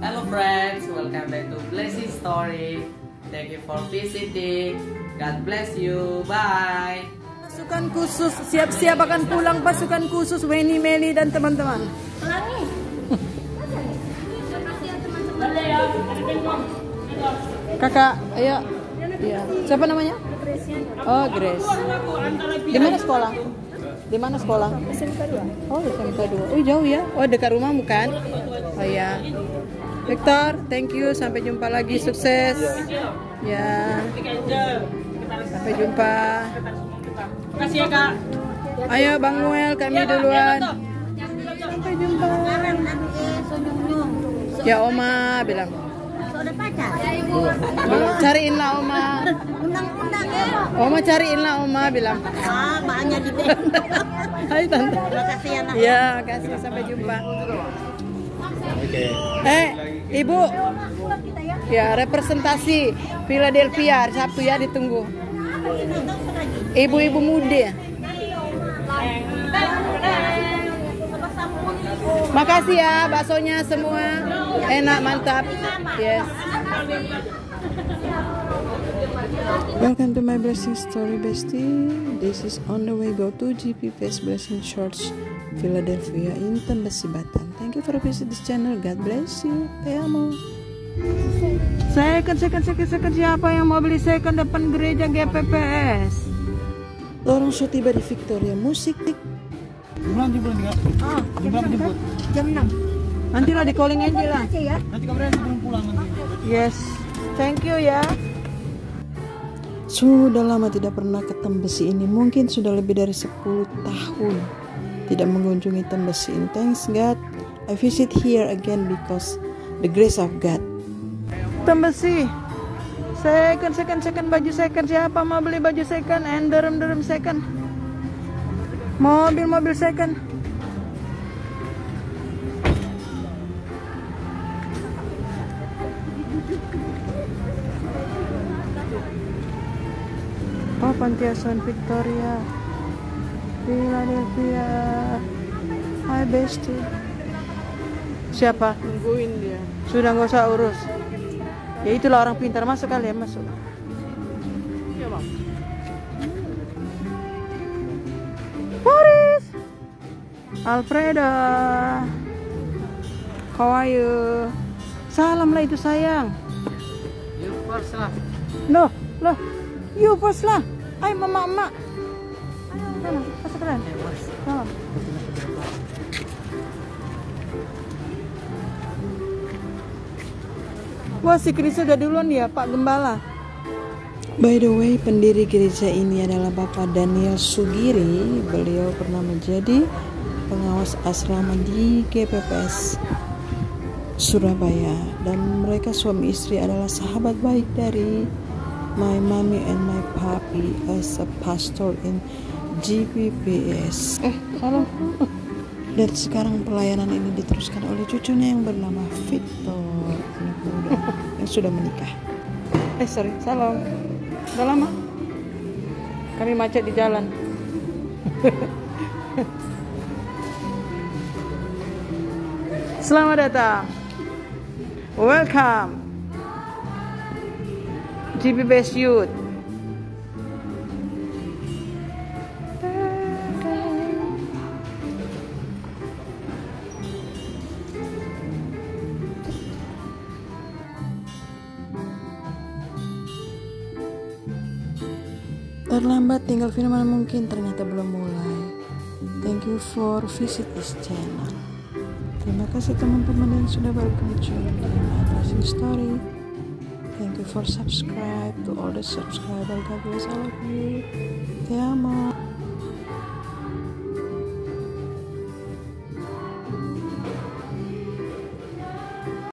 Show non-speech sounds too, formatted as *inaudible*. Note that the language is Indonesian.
Hello friends, welcome back to Blessing Story. Thank you for visiting. God bless you. Bye. Pasukan khusus siap-siap akan pulang pasukan khusus Weni Meli dan teman-teman. Kakak, ayo. Iya. Siapa namanya? Oh, Grace. Di mana sekolah? Di mana sekolah? SMK 2. Oh, SMK 2. Oh, jauh ya? Oh, dekat rumah bukan? Oh ya. Victor, thank you. Sampai jumpa lagi. Sukses. Ya. Sampai jumpa. Makasih ya kak. Ayo Bang Noel, kami duluan. Sampai jumpa. Ya Oma bilang. Cariin lah Oma. Undang-undang ya? Oma cariin lah Oma bilang. Ah, banyak di. *laughs* Hai tante. Terima kasih ya nak. Ya, kasih sampai jumpa. Eh, Ibu. Ya, representasi Philadelphia hari Sabtu ya ditunggu. Ibu-ibu muda. Makasih ya baksonya semua. Enak, mantap. Yes. Welcome to my blessing story, bestie. This is on the way. Go to GP Face Blessing Church, Philadelphia, in Tembesi Batam. Thank you for visit this channel. God bless you. Te amo. Second, second, second, second. Siapa yang mau beli second depan gereja GPPS? Orang so tiba di Victoria Musik. Bulan jemput. Oh, Jam berapa jemput? jam 6. Nanti lah di calling aja lah. Ya. Nanti kabarnya sebelum pulang nanti. Yes, thank you ya. Sudah lama tidak pernah ke Tembesi ini, mungkin sudah lebih dari 10 tahun tidak mengunjungi Tembesi ini. Thanks God, I visit here again because the grace of God. Tembesi, second, second, second baju second. Siapa mau beli baju second? And derem-derem second. Mobil-mobil second. Panti Asuhan Victoria. Philadelphia. Hai bestie. Siapa? Nungguin dia. Sudah nggak usah urus. Ya itulah orang pintar masuk kali ya masuk. Iya bang. Boris. Alfreda. How are you? Salam lah itu sayang. You first lah. Loh, loh. You first lah. Ayo mama, mama. Ayo. Wah, si Kris udah duluan ya, Pak Gembala. By the way, pendiri gereja ini adalah Bapak Daniel Sugiri. Beliau pernah menjadi pengawas asrama di GPPS Surabaya dan mereka suami istri adalah sahabat baik dari my mommy and my papi as a pastor in GPPS. Eh, salah. Dan sekarang pelayanan ini diteruskan oleh cucunya yang bernama Victor, anak muda yang sudah menikah. Eh, sorry, salam. Udah lama? Kami macet di jalan. *laughs* Selamat datang. Welcome. GP Best Youth. Terlambat tinggal film mana mungkin ternyata belum mulai. Thank you for visit this channel. Terima kasih teman-teman yang sudah berkunjung di Blessing Story. Thank you for subscribe to all the subscriber. God bless all of you. Te amo.